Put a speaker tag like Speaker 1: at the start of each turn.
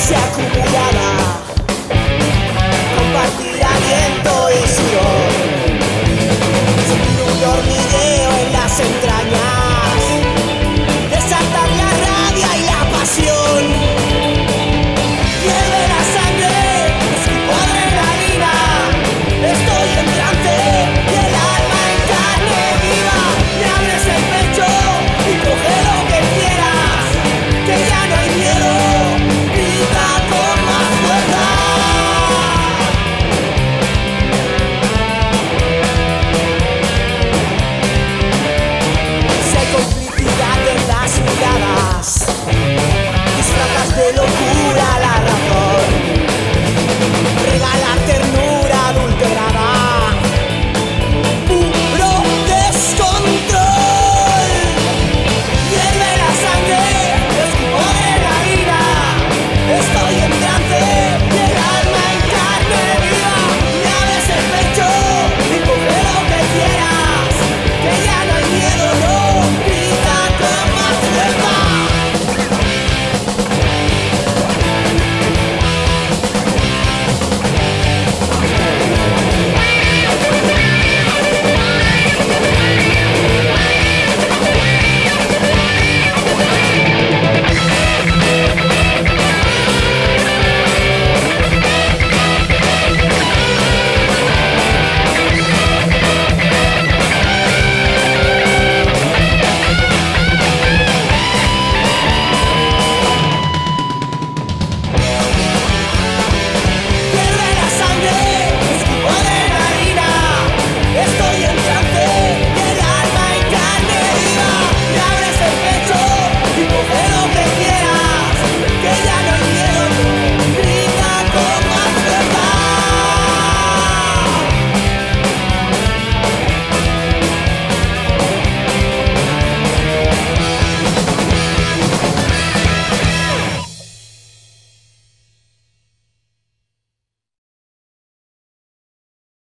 Speaker 1: se.